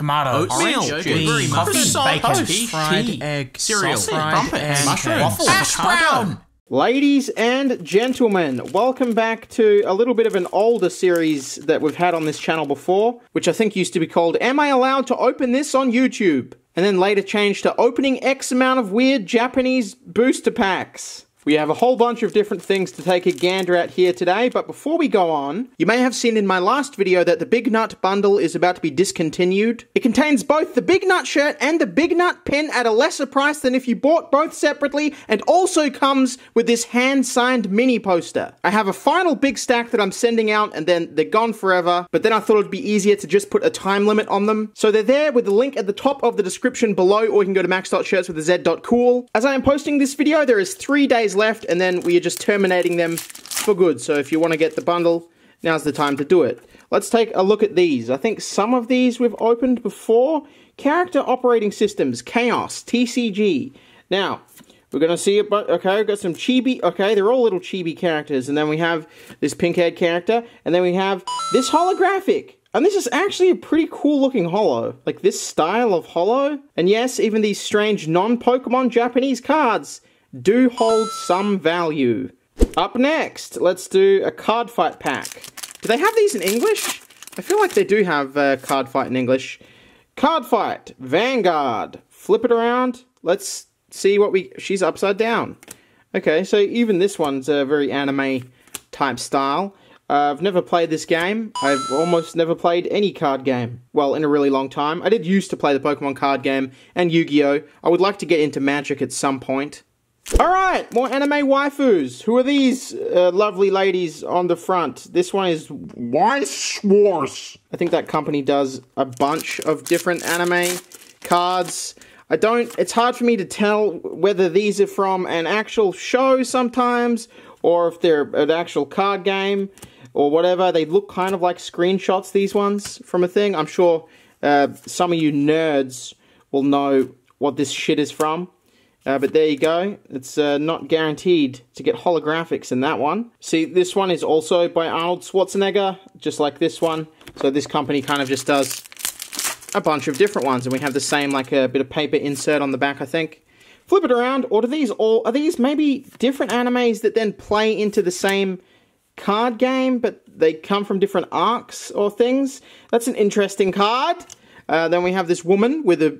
tomato, Oatmeal, orange, very beans, much. coffee, Croissant, bacon, toast, fried tea, egg, cereal, sausage, fried crumpets, egg, mushrooms, waffles, hash brown. Ladies and gentlemen, welcome back to a little bit of an older series that we've had on this channel before, which I think used to be called Am I Allowed to Open This on YouTube? And then later changed to Opening X amount of weird Japanese booster packs. We have a whole bunch of different things to take a gander at here today, but before we go on, you may have seen in my last video that the Big Nut bundle is about to be discontinued. It contains both the Big Nut shirt and the Big Nut pin at a lesser price than if you bought both separately, and also comes with this hand-signed mini poster. I have a final big stack that I'm sending out, and then they're gone forever, but then I thought it'd be easier to just put a time limit on them. So they're there with the link at the top of the description below, or you can go to max.shirtswithaz.cool. As I am posting this video, there is three days left, and then we are just terminating them for good. So if you want to get the bundle, now's the time to do it. Let's take a look at these. I think some of these we've opened before. Character Operating Systems, Chaos, TCG. Now, we're going to see it, but okay, we've got some chibi. Okay, they're all little chibi characters. And then we have this pink haired character. And then we have this holographic. And this is actually a pretty cool looking holo. Like this style of holo. And yes, even these strange non Pokemon Japanese cards do hold some value. Up next, let's do a card fight pack. Do they have these in English? I feel like they do have uh, card fight in English. Card fight, Vanguard. Flip it around. Let's see what we. She's upside down. Okay, so even this one's a very anime type style. Uh, I've never played this game. I've almost never played any card game. Well, in a really long time. I did used to play the Pokemon card game and Yu Gi Oh! I would like to get into Magic at some point. Alright, more anime waifus. Who are these uh, lovely ladies on the front? This one is Weiss Schwarz. I think that company does a bunch of different anime cards. I don't, it's hard for me to tell whether these are from an actual show sometimes, or if they're an actual card game, or whatever. They look kind of like screenshots, these ones, from a thing. I'm sure uh, some of you nerds will know what this shit is from. Uh, but there you go. It's uh, not guaranteed to get holographics in that one. See, this one is also by Arnold Schwarzenegger, just like this one. So this company kind of just does a bunch of different ones, and we have the same, like a bit of paper insert on the back, I think. Flip it around, or do these all, are these maybe different animes that then play into the same card game, but they come from different arcs or things? That's an interesting card. Uh, then we have this woman with a,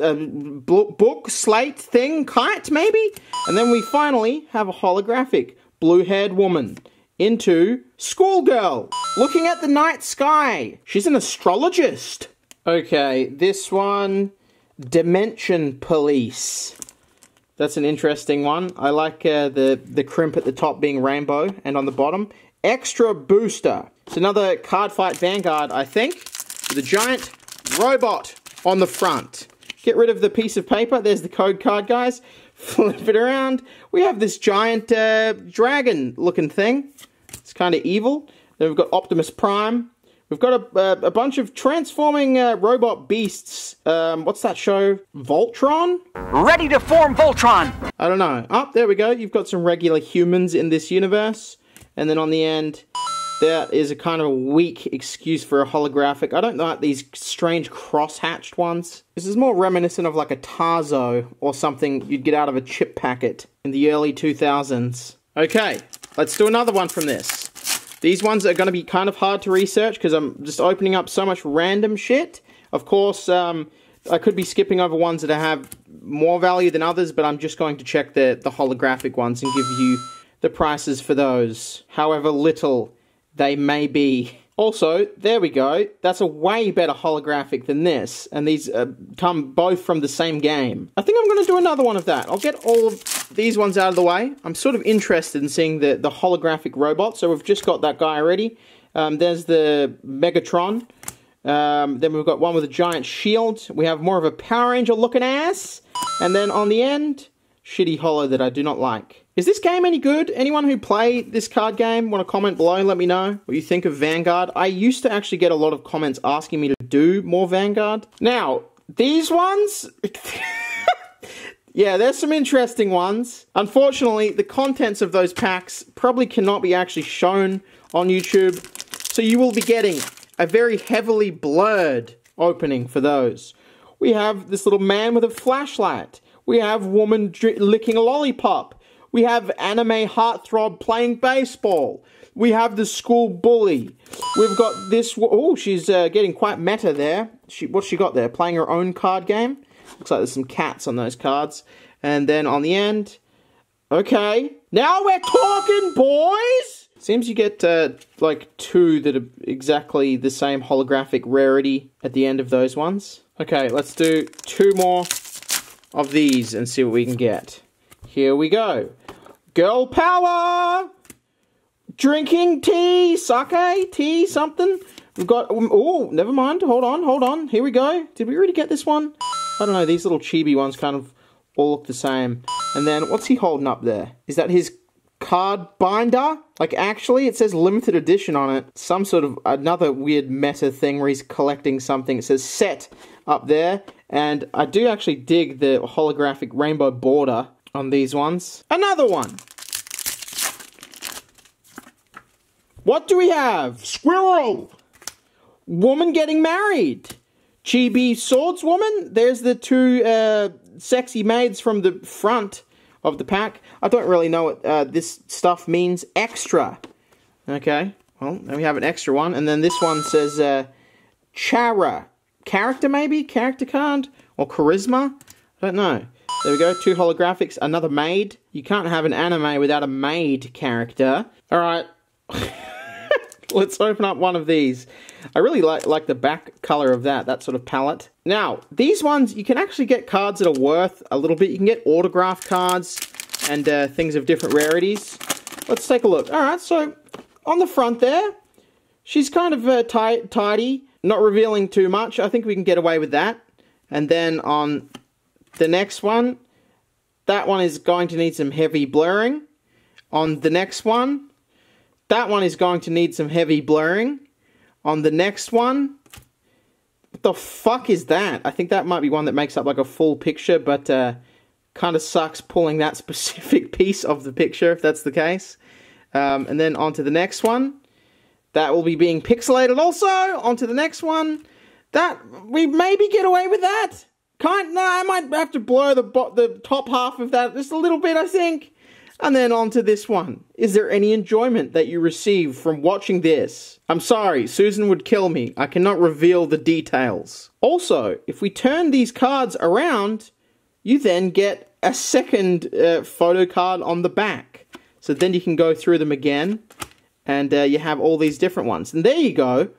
a book, slate thing, kite maybe? And then we finally have a holographic blue haired woman into Schoolgirl, looking at the night sky. She's an astrologist. Okay, this one, Dimension Police. That's an interesting one. I like uh, the, the crimp at the top being rainbow and on the bottom. Extra Booster. It's another card fight Vanguard, I think, with a giant robot on the front. Get rid of the piece of paper. There's the code card, guys. Flip it around. We have this giant uh, dragon looking thing. It's kind of evil. Then we've got Optimus Prime. We've got a, a, a bunch of transforming uh, robot beasts. Um, what's that show? Voltron? Ready to form Voltron! I don't know. Oh, there we go. You've got some regular humans in this universe. And then on the end, that is a kind of weak excuse for a holographic. I don't like these strange cross-hatched ones. This is more reminiscent of like a Tazo or something you'd get out of a chip packet in the early 2000s. Okay, let's do another one from this. These ones are going to be kind of hard to research because I'm just opening up so much random shit. Of course, um, I could be skipping over ones that have more value than others, but I'm just going to check the, the holographic ones and give you the prices for those, however little they may be. Also, there we go. That's a way better holographic than this, and these uh, come both from the same game. I think I'm going to do another one of that. I'll get all of these ones out of the way. I'm sort of interested in seeing the, the holographic robot, so we've just got that guy already. Um, there's the Megatron. Um, then we've got one with a giant shield. We have more of a Power Ranger looking ass. And then on the end, shitty Hollow that I do not like. Is this game any good? Anyone who play this card game want to comment below and let me know what you think of Vanguard? I used to actually get a lot of comments asking me to do more Vanguard. Now, these ones... yeah, there's some interesting ones. Unfortunately, the contents of those packs probably cannot be actually shown on YouTube. So you will be getting a very heavily blurred opening for those. We have this little man with a flashlight. We have woman licking a lollipop. We have anime heartthrob playing baseball. We have the school bully. We've got this. Oh, she's uh, getting quite meta there. She, what's she got there? Playing her own card game. Looks like there's some cats on those cards. And then on the end, okay, now we're talking, boys. Seems you get uh, like two that are exactly the same holographic rarity at the end of those ones. Okay, let's do two more of these and see what we can get. Here we go. Girl power! Drinking tea, sake, tea, something. We've got, um, oh, never mind. Hold on, hold on. Here we go. Did we already get this one? I don't know. These little chibi ones kind of all look the same. And then, what's he holding up there? Is that his card binder? Like, actually, it says limited edition on it. Some sort of another weird meta thing where he's collecting something. It says set up there. And I do actually dig the holographic rainbow border on these ones. Another one. What do we have? Squirrel! Woman getting married. Chibi swordswoman. There's the two uh, sexy maids from the front of the pack. I don't really know what uh, this stuff means. Extra. Okay. Well, then we have an extra one. And then this one says uh, Chara. Character, maybe? Character card? Or charisma? I don't know. There we go. Two holographics. Another maid. You can't have an anime without a maid character. Alright. Let's open up one of these. I really like like the back color of that, that sort of palette. Now, these ones, you can actually get cards that are worth a little bit. You can get autograph cards and uh, things of different rarities. Let's take a look. All right, so on the front there, she's kind of uh, tidy, not revealing too much. I think we can get away with that. And then on the next one, that one is going to need some heavy blurring. On the next one, that one is going to need some heavy blurring. On the next one, what the fuck is that? I think that might be one that makes up like a full picture, but uh, kind of sucks pulling that specific piece of the picture if that's the case. Um, and then on to the next one. That will be being pixelated also. On to the next one. That, we maybe get away with that. Kind, no, I might have to blur the, the top half of that just a little bit, I think. And then on to this one. Is there any enjoyment that you receive from watching this? I'm sorry, Susan would kill me. I cannot reveal the details. Also, if we turn these cards around, you then get a second uh, photo card on the back. So then you can go through them again, and uh, you have all these different ones. And there you go.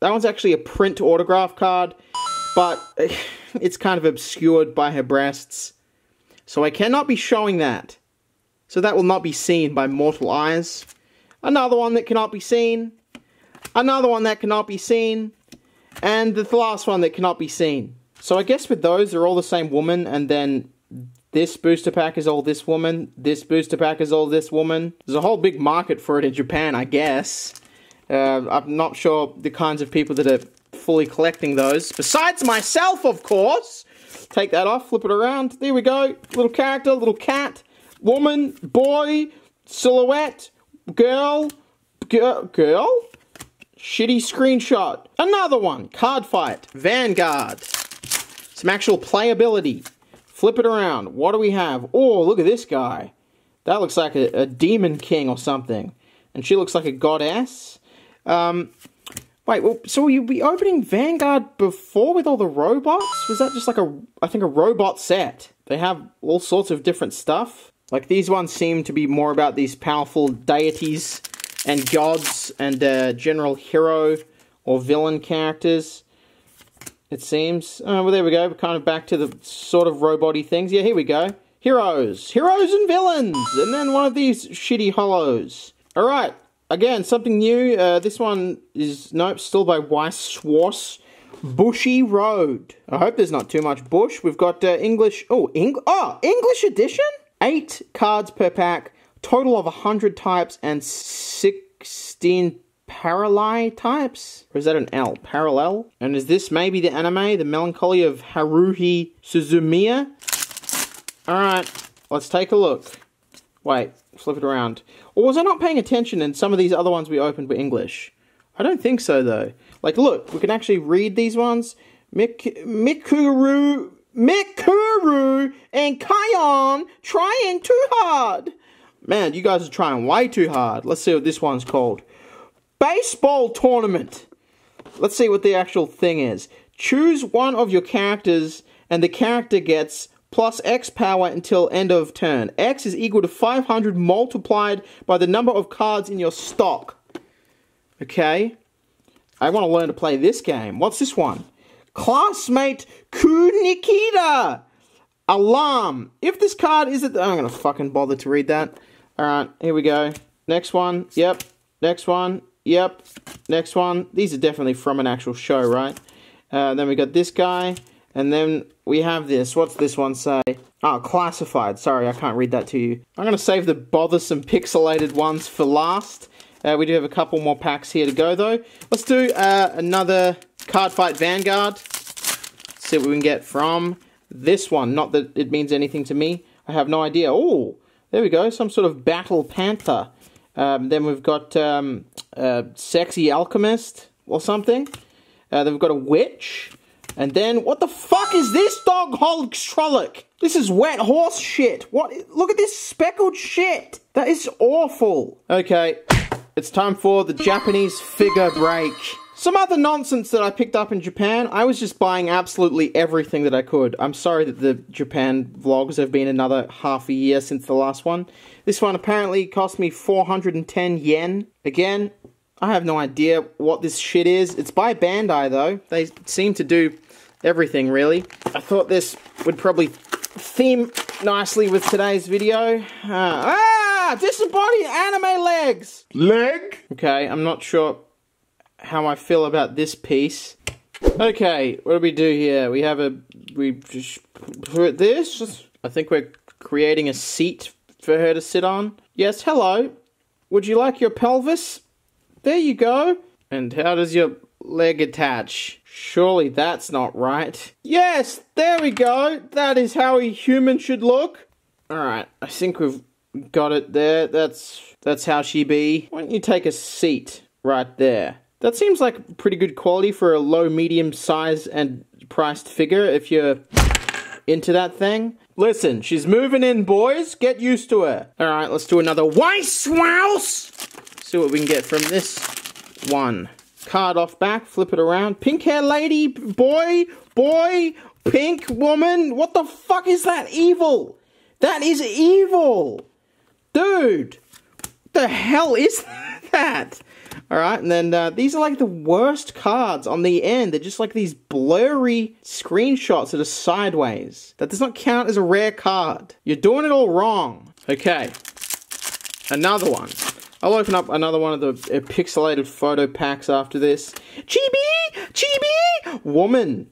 That one's actually a print autograph card, but it's kind of obscured by her breasts. So I cannot be showing that so that will not be seen by mortal eyes. Another one that cannot be seen. Another one that cannot be seen. And the last one that cannot be seen. So I guess with those, they're all the same woman, and then this booster pack is all this woman, this booster pack is all this woman. There's a whole big market for it in Japan, I guess. Uh, I'm not sure the kinds of people that are fully collecting those. Besides myself, of course! Take that off, flip it around. There we go. Little character, little cat woman, boy, silhouette, girl, girl, girl? Shitty screenshot. Another one. Card fight. Vanguard. Some actual playability. Flip it around. What do we have? Oh, look at this guy. That looks like a, a demon king or something. And she looks like a goddess. Um, wait, well, so will you be opening Vanguard before with all the robots? Was that just like a, I think a robot set? They have all sorts of different stuff. Like these ones seem to be more about these powerful deities and gods and uh, general hero or villain characters. It seems. Oh, well, there we go. We're kind of back to the sort of robot things. Yeah, here we go. Heroes. Heroes and villains. And then one of these shitty hollows. Alright. Again, something new. Uh, this one is, nope, still by Weiss Schwarz. Bushiroad. I hope there's not too much bush. We've got uh, English. Oh, Eng oh, English edition? eight cards per pack, total of 100 types and 16 parallel types? Or is that an L? Parallel? And is this maybe the anime, The Melancholy of Haruhi Suzumiya? Alright, let's take a look. Wait, flip it around. Or was I not paying attention and some of these other ones we opened were English? I don't think so though. Like, look, we can actually read these ones. Mik- Mikuru, Mikuru, and Kyon trying too hard. Man, you guys are trying way too hard. Let's see what this one's called. Baseball tournament. Let's see what the actual thing is. Choose one of your characters, and the character gets plus X power until end of turn. X is equal to 500 multiplied by the number of cards in your stock. Okay? I want to learn to play this game. What's this one? Classmate Kunikida! Alarm. If this card is at the... I'm going to fucking bother to read that. Alright, here we go. Next one. Yep. Next one. Yep. Next one. These are definitely from an actual show, right? Uh, then we got this guy. And then we have this. What's this one say? Oh, classified. Sorry, I can't read that to you. I'm going to save the bothersome pixelated ones for last. Uh, we do have a couple more packs here to go, though. Let's do uh, another Card Fight Vanguard. See what we can get from this one. Not that it means anything to me. I have no idea. Oh, there we go. Some sort of Battle Panther. Um, then we've got um, Sexy Alchemist or something. Uh, then we've got a Witch. And then, what the fuck is this dog Hulk Trolloc? This is wet horse shit. What? Look at this speckled shit. That is awful. Okay, it's time for the Japanese figure break. Some other nonsense that I picked up in Japan, I was just buying absolutely everything that I could. I'm sorry that the Japan vlogs have been another half a year since the last one. This one apparently cost me 410 yen. Again, I have no idea what this shit is. It's by Bandai though. They seem to do everything really. I thought this would probably theme nicely with today's video. Uh, ah! Disembodied anime legs! Leg? Okay, I'm not sure how I feel about this piece. Okay, what do we do here? We have a... We just put this. I think we're creating a seat for her to sit on. Yes, hello. Would you like your pelvis? There you go. And how does your leg attach? Surely that's not right. Yes, there we go. That is how a human should look. Alright, I think we've got it there. That's that's how she be. Why don't you take a seat right there? That seems like pretty good quality for a low, medium size and priced figure if you're into that thing. Listen, she's moving in, boys. Get used to her. Alright, let's do another Weiss Schwarz! See what we can get from this one. Card off back, flip it around. Pink hair lady, boy, boy, pink woman. What the fuck is that evil? That is evil. Dude, the hell is that? Alright, and then uh, these are like the worst cards on the end. They're just like these blurry screenshots that are sideways. That does not count as a rare card. You're doing it all wrong. Okay, another one. I'll open up another one of the uh, pixelated photo packs after this. Chibi! Chibi! Woman.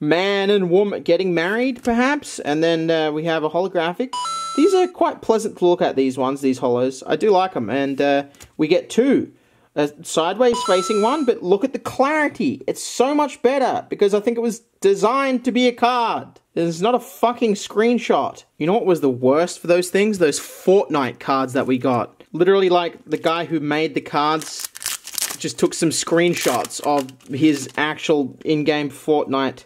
Man and woman getting married, perhaps? And then uh, we have a holographic. These are quite pleasant to look at, these ones, these hollows. I do like them. And uh, we get two. A sideways facing one, but look at the clarity. It's so much better because I think it was designed to be a card. It's not a fucking screenshot. You know what was the worst for those things? Those Fortnite cards that we got. Literally, like, the guy who made the cards just took some screenshots of his actual in-game Fortnite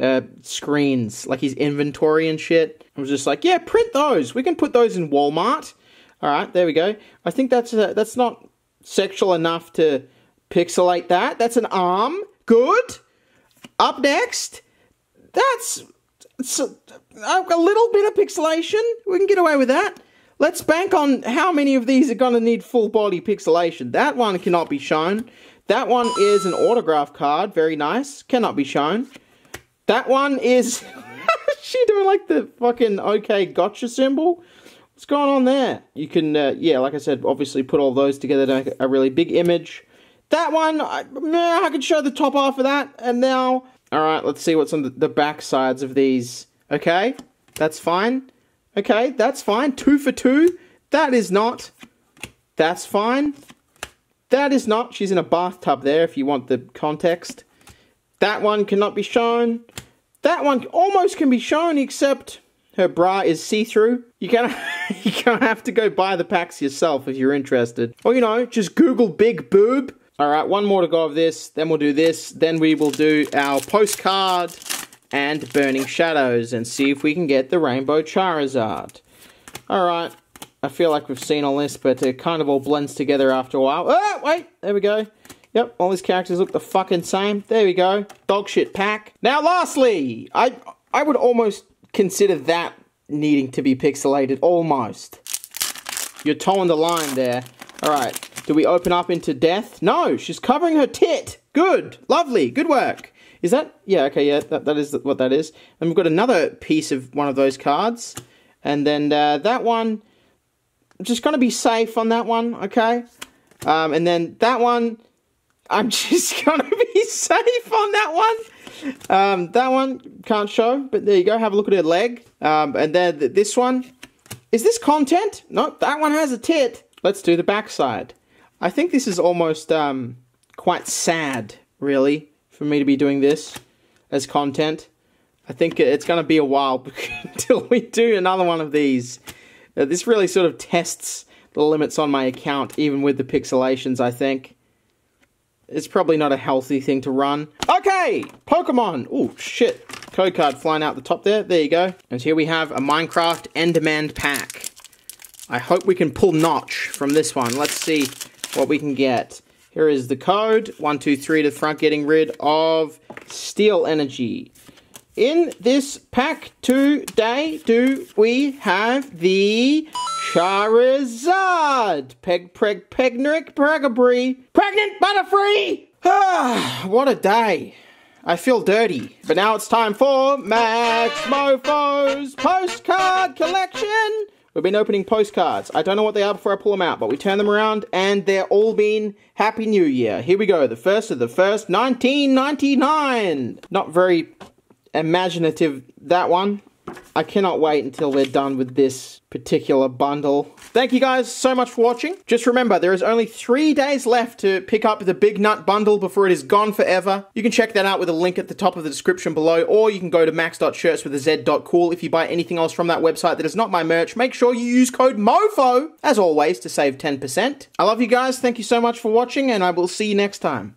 uh, screens, like his inventory and shit. I was just like, yeah, print those. We can put those in Walmart. All right, there we go. I think that's uh, that's not sexual enough to pixelate that. That's an arm. Good. Up next, that's, that's a, a little bit of pixelation. We can get away with that. Let's bank on how many of these are going to need full body pixelation. That one cannot be shown. That one is an autograph card. Very nice. Cannot be shown. That one is... she doing like the fucking okay gotcha symbol? What's going on there? You can, uh, yeah, like I said, obviously put all those together to make a really big image. That one, I, I can show the top half of that. And now, all right, let's see what's on the, the back sides of these. Okay, that's fine. Okay, that's fine. Two for two. That is not. That's fine. That is not. She's in a bathtub there if you want the context. That one cannot be shown. That one almost can be shown except her bra is see-through. You're gonna, you're gonna have to go buy the packs yourself if you're interested. Or, you know, just Google big boob. All right, one more to go of this. Then we'll do this. Then we will do our postcard and Burning Shadows and see if we can get the Rainbow Charizard. All right, I feel like we've seen all this, but it kind of all blends together after a while. Oh, wait, there we go. Yep, all these characters look the fucking same. There we go. Dog shit pack. Now, lastly, I I would almost consider that needing to be pixelated. Almost. You're towing the line there. Alright, do we open up into death? No, she's covering her tit. Good. Lovely. Good work. Is that... Yeah, okay, yeah, that, that is what that is. And we've got another piece of one of those cards. And then uh, that one... I'm just to be safe on that one, okay? Um, and then that one... I'm just to be safe on that one. Um, that one can't show, but there you go. Have a look at her leg. Um, and then th this one. Is this content? No, that one has a tit. Let's do the backside. I think this is almost um, quite sad, really, for me to be doing this as content. I think it's going to be a while until we do another one of these. Uh, this really sort of tests the limits on my account, even with the pixelations, I think. It's probably not a healthy thing to run. Okay, Pokemon. Oh, shit. Code card flying out the top there. There you go. And here we have a Minecraft Enderman pack. I hope we can pull Notch from this one. Let's see what we can get. Here is the code. One, two, three to the front, getting rid of Steel Energy. In this pack today, do we have the Charizard? Peg, preg, pegnerick, pregabry. Pregnant butterfree! Ah, what a day. I feel dirty. But now it's time for Max Moefoe's postcard collection. We've been opening postcards. I don't know what they are before I pull them out, but we turn them around and they're all been Happy New Year. Here we go. The first of the first, 1999. Not very imaginative, that one. I cannot wait until we're done with this particular bundle. Thank you guys so much for watching. Just remember, there is only three days left to pick up the Big Nut bundle before it is gone forever. You can check that out with a link at the top of the description below, or you can go to max.shirts with a z.cool. If you buy anything else from that website that is not my merch, make sure you use code MOEFOE, as always, to save 10%. I love you guys. Thank you so much for watching, and I will see you next time.